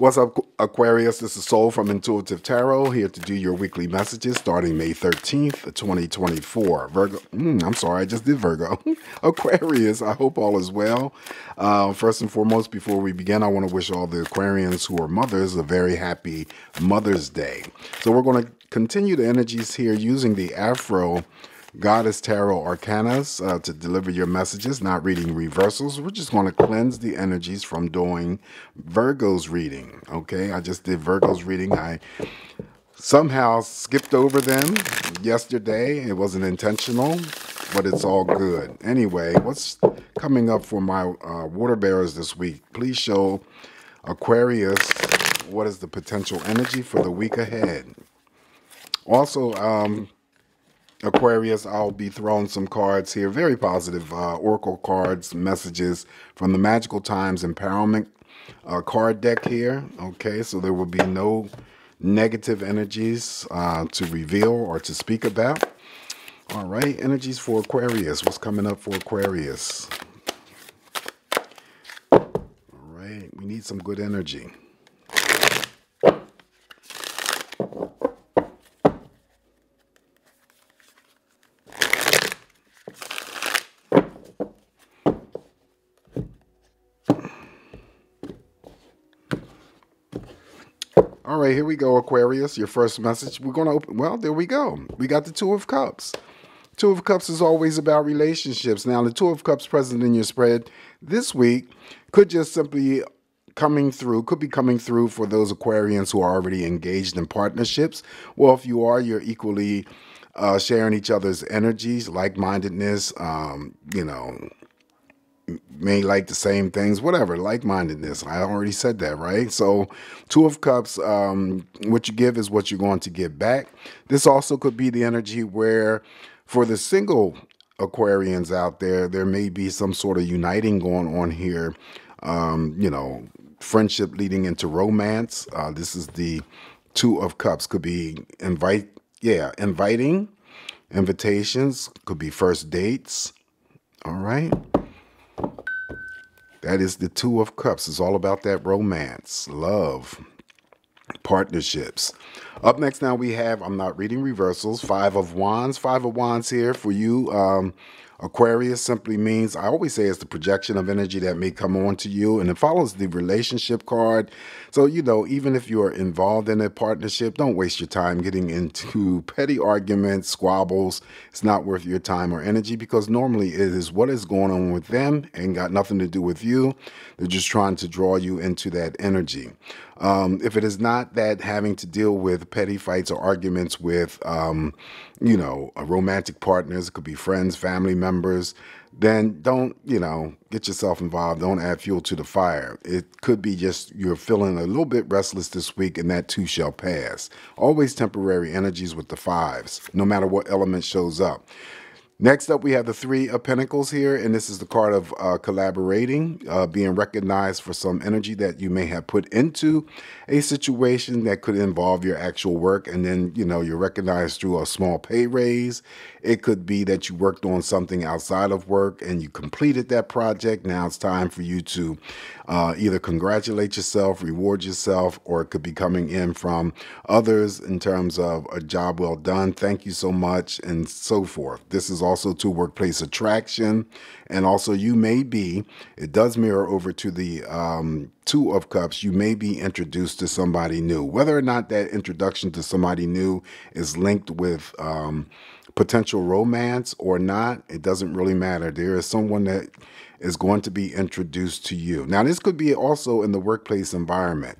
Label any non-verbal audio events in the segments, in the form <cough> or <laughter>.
What's up, Aquarius? This is Soul from Intuitive Tarot here to do your weekly messages starting May 13th, 2024. Virgo, mm, I'm sorry, I just did Virgo. <laughs> Aquarius, I hope all is well. Uh, first and foremost, before we begin, I want to wish all the Aquarians who are mothers a very happy Mother's Day. So we're going to continue the energies here using the Afro Goddess Tarot Arcanas uh, to deliver your messages, not reading reversals. We're just going to cleanse the energies from doing Virgo's reading. Okay, I just did Virgo's reading. I somehow skipped over them yesterday. It wasn't intentional, but it's all good. Anyway, what's coming up for my uh, water bearers this week? Please show Aquarius what is the potential energy for the week ahead. Also, um, Aquarius, I'll be throwing some cards here, very positive uh, oracle cards, messages from the Magical Times Empowerment uh, card deck here. Okay, so there will be no negative energies uh, to reveal or to speak about. All right, energies for Aquarius. What's coming up for Aquarius? All right, we need some good energy. Right, here we go, Aquarius. Your first message. We're going to open. Well, there we go. We got the Two of Cups. Two of Cups is always about relationships. Now, the Two of Cups present in your spread this week could just simply coming through, could be coming through for those Aquarians who are already engaged in partnerships. Well, if you are, you're equally uh, sharing each other's energies, like mindedness, um, you know, may like the same things, whatever, like mindedness. I already said that, right? So, Two of Cups, um, what you give is what you're going to get back. This also could be the energy where, for the single Aquarians out there, there may be some sort of uniting going on here. Um, you know, friendship leading into romance. Uh, this is the Two of Cups. Could be invite, yeah, inviting, invitations. Could be first dates. All right. That is the Two of Cups. It's all about that romance, love, partnerships. Up next now we have, I'm not reading reversals, Five of Wands. Five of Wands here for you. Um, Aquarius simply means, I always say it's the projection of energy that may come on to you, and it follows the relationship card. So, you know, even if you're involved in a partnership, don't waste your time getting into <laughs> petty arguments, squabbles. It's not worth your time or energy because normally it is what is going on with them and got nothing to do with you. They're just trying to draw you into that energy. Um, if it is not that having to deal with petty fights or arguments with, um, you know, romantic partners, it could be friends, family members, then don't, you know, get yourself involved. Don't add fuel to the fire. It could be just you're feeling a little bit restless this week and that too shall pass. Always temporary energies with the fives, no matter what element shows up. Next up, we have the Three of Pentacles here, and this is the card of uh, collaborating, uh, being recognized for some energy that you may have put into a situation that could involve your actual work, and then, you know, you're recognized through a small pay raise. It could be that you worked on something outside of work and you completed that project. Now it's time for you to uh, either congratulate yourself, reward yourself, or it could be coming in from others in terms of a job well done, thank you so much, and so forth. This is also to workplace attraction. And also, you may be, it does mirror over to the um, Two of Cups, you may be introduced to somebody new. Whether or not that introduction to somebody new is linked with um, potential romance or not, it doesn't really matter. There is someone that is going to be introduced to you. Now, this could be also in the workplace environment.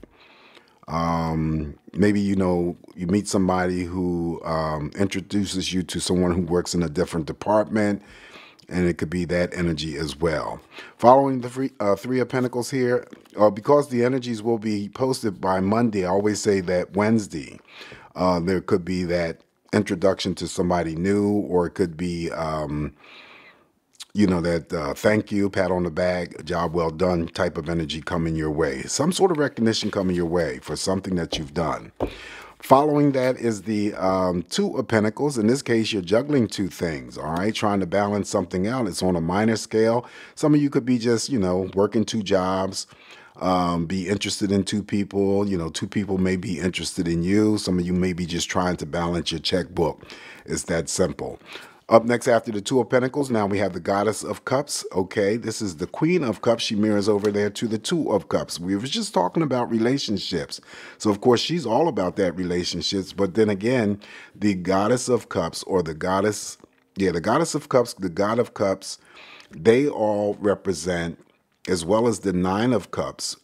Um, maybe you know you meet somebody who um, introduces you to someone who works in a different department, and it could be that energy as well. Following the three, uh, three of Pentacles here, uh, because the energies will be posted by Monday. I always say that Wednesday, uh, there could be that introduction to somebody new, or it could be. Um, you know, that uh, thank you, pat on the back, job well done type of energy coming your way. Some sort of recognition coming your way for something that you've done. Following that is the um, Two of Pentacles. In this case, you're juggling two things, all right? Trying to balance something out. It's on a minor scale. Some of you could be just, you know, working two jobs. Um, be interested in two people. You know, two people may be interested in you. Some of you may be just trying to balance your checkbook. It's that simple. Up next, after the Two of Pentacles, now we have the Goddess of Cups. Okay, this is the Queen of Cups. She mirrors over there to the Two of Cups. We were just talking about relationships. So, of course, she's all about that relationships. But then again, the Goddess of Cups or the Goddess, yeah, the Goddess of Cups, the God of Cups, they all represent, as well as the Nine of Cups,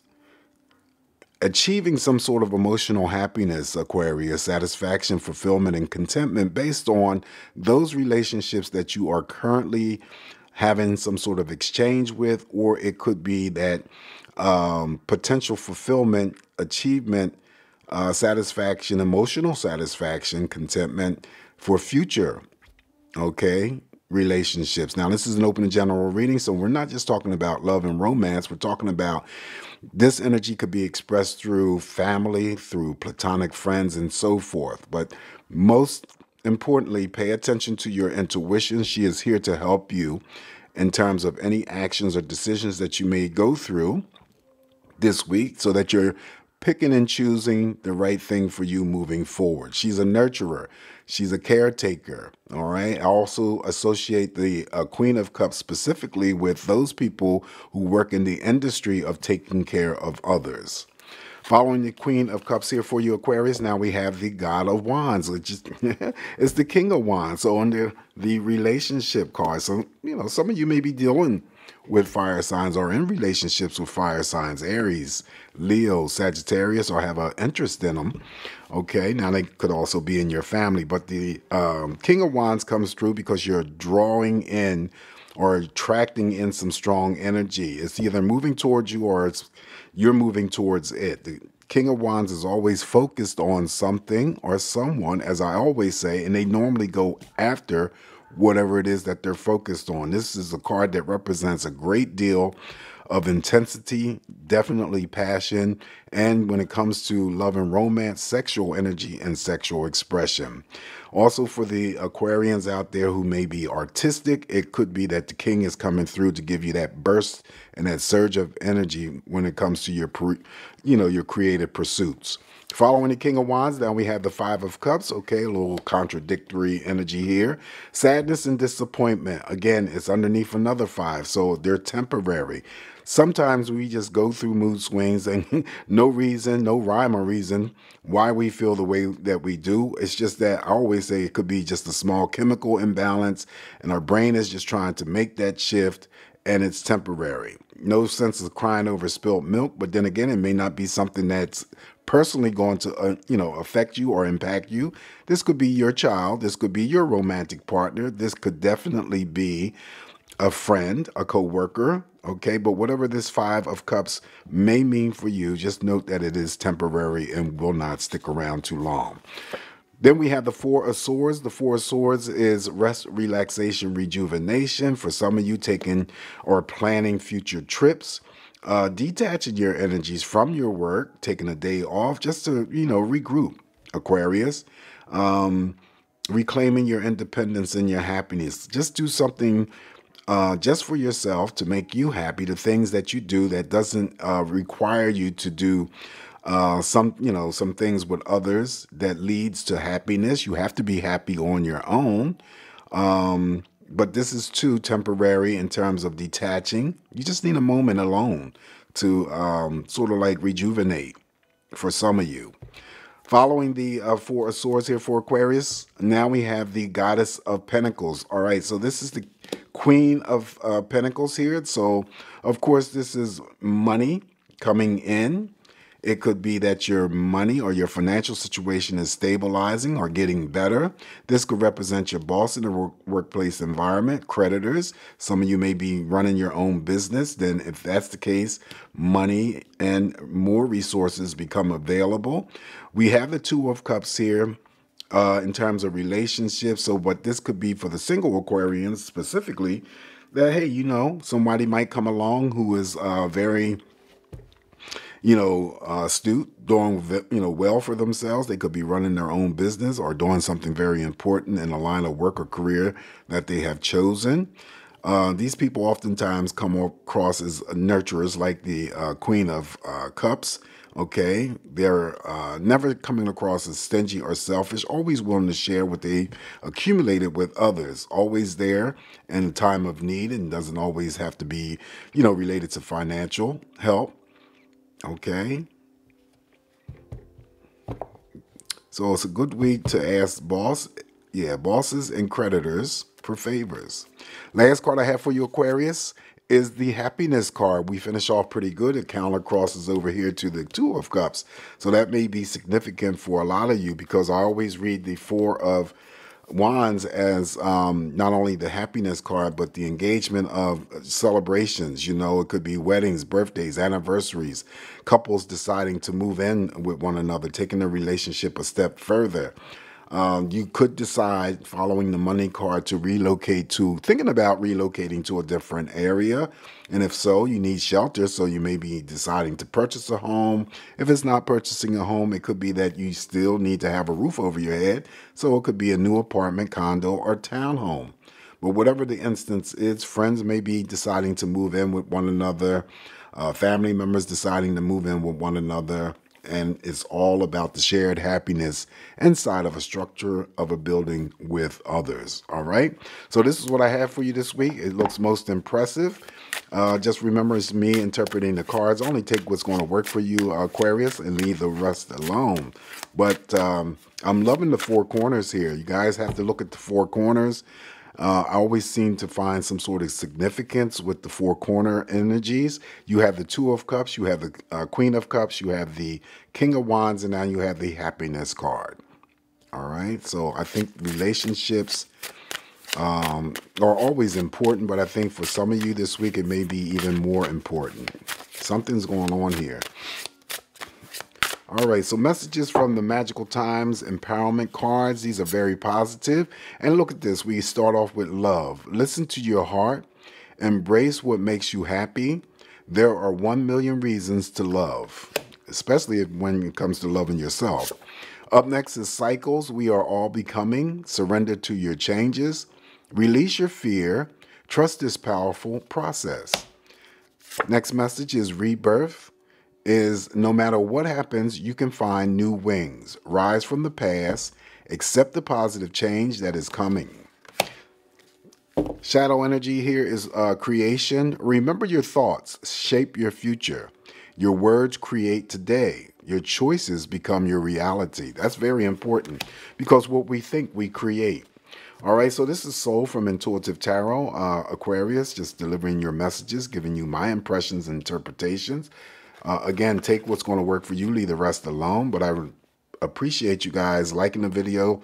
achieving some sort of emotional happiness, Aquarius, satisfaction, fulfillment, and contentment based on those relationships that you are currently having some sort of exchange with, or it could be that um, potential fulfillment, achievement, uh, satisfaction, emotional satisfaction, contentment for future. Okay, relationships. Now, this is an open and general reading, so we're not just talking about love and romance. We're talking about this energy could be expressed through family, through platonic friends, and so forth. But most importantly, pay attention to your intuition. She is here to help you in terms of any actions or decisions that you may go through this week so that you're picking and choosing the right thing for you moving forward. She's a nurturer. She's a caretaker. All right. I also associate the uh, Queen of Cups specifically with those people who work in the industry of taking care of others. Following the Queen of Cups here for you, Aquarius, now we have the God of Wands, which is <laughs> it's the King of Wands. So under the relationship card, so you know some of you may be dealing with fire signs or in relationships with fire signs, Aries, Leo, Sagittarius, or have an interest in them. Okay, now they could also be in your family, but the um, King of Wands comes through because you're drawing in or attracting in some strong energy. It's either moving towards you or it's you're moving towards it. The King of Wands is always focused on something or someone, as I always say, and they normally go after whatever it is that they're focused on. This is a card that represents a great deal of intensity, definitely passion, and when it comes to love and romance, sexual energy and sexual expression. Also, for the Aquarians out there who may be artistic, it could be that the king is coming through to give you that burst and that surge of energy when it comes to your, you know, your creative pursuits. Following the King of Wands, now we have the Five of Cups. Okay, a little contradictory energy here. Sadness and disappointment. Again, it's underneath another five, so they're temporary. Sometimes we just go through mood swings and <laughs> no reason, no rhyme or reason why we feel the way that we do. It's just that I always say it could be just a small chemical imbalance, and our brain is just trying to make that shift and it's temporary. No sense of crying over spilled milk, but then again, it may not be something that's personally going to uh, you know affect you or impact you. This could be your child. This could be your romantic partner. This could definitely be a friend a co-worker okay? But whatever this five of cups may mean for you just note that it is temporary and will not stick around too long then we have the Four of Swords. The Four of Swords is rest, relaxation, rejuvenation. For some of you, taking or planning future trips uh, detaching your energies from your work, taking a day off just to, you know, regroup, Aquarius. Um, reclaiming your independence and your happiness. Just do something uh, just for yourself to make you happy. The things that you do that doesn't uh, require you to do uh, some, you know, some things with others that leads to happiness. You have to be happy on your own. Um, but this is too temporary in terms of detaching. You just need a moment alone to um, sort of like rejuvenate for some of you. Following the uh, Four of Swords here for Aquarius, now we have the Goddess of Pentacles. All right, so this is the Queen of uh, Pentacles here. So, of course, this is money coming in. It could be that your money or your financial situation is stabilizing or getting better. This could represent your boss in the work workplace environment, creditors. Some of you may be running your own business. Then, if that's the case, money and more resources become available. We have the Two of Cups here. Uh, in terms of relationships. So, what this could be for the single Aquarians specifically, that hey, you know, somebody might come along who is uh, very you know, uh, astute, doing you know well for themselves. They could be running their own business or doing something very important in a line of work or career that they have chosen. Uh, these people oftentimes come across as nurturers, like the uh, Queen of uh, Cups. Okay, they're uh, never coming across as stingy or selfish, always willing to share what they accumulated with others, always there in a time of need, and doesn't always have to be, you know, related to financial help. Okay. So it's a good week to ask boss, yeah, bosses and creditors for favors. Last card I have for you, Aquarius, is the happiness card. We finish off pretty good. It counter crosses over here to the two of cups. So that may be significant for a lot of you because I always read the four of wands as um, not only the happiness card, but the engagement of celebrations. You know, it could be weddings, birthdays, anniversaries, couples deciding to move in with one another, taking the relationship a step further. Um, you could decide, following the money card, to relocate to, thinking about relocating to a different area. And if so, you need shelter. So you may be deciding to purchase a home. If it's not purchasing a home, it could be that you still need to have a roof over your head. So it could be a new apartment, condo, or townhome. But whatever the instance is, friends may be deciding to move in with one another, uh, family members deciding to move in with one another and it's all about the shared happiness inside of a structure of a building with others. All right. So this is what I have for you this week. It looks most impressive. Uh, just remember, it's me interpreting the cards. Only take what's going to work for you, Aquarius, and leave the rest alone. But um, I'm loving the four corners here. You guys have to look at the four corners. Uh, I always seem to find some sort of significance with the four corner energies. You have the Two of Cups, you have the uh, Queen of Cups, you have the King of Wands, and now you have the Happiness card. All right, so I think relationships um, are always important, but I think for some of you this week it may be even more important. Something's going on here. All right, so messages from the Magical Times Empowerment cards. These are very positive. And look at this. We start off with love. Listen to your heart. Embrace what makes you happy. There are one million reasons to love, especially when it comes to loving yourself. Up next is cycles. We are all becoming. Surrender to your changes. Release your fear. Trust this powerful process. Next message is rebirth is no matter what happens, you can find new wings. Rise from the past, accept the positive change that is coming. Shadow energy here is uh, creation. Remember your thoughts, shape your future. Your words create today. Your choices become your reality. That's very important because what we think, we create. All right, so this is Soul from Intuitive Tarot, uh, Aquarius, just delivering your messages, giving you my impressions and interpretations. Uh, again, take what's going to work for you, leave the rest alone. But I appreciate you guys liking the video,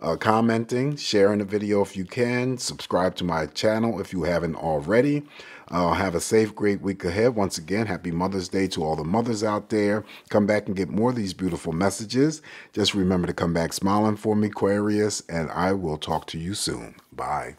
uh, commenting, sharing the video if you can, subscribe to my channel if you haven't already. Uh, have a safe, great week ahead. Once again, happy Mother's Day to all the mothers out there. Come back and get more of these beautiful messages. Just remember to come back smiling for me, Aquarius, and I will talk to you soon. Bye.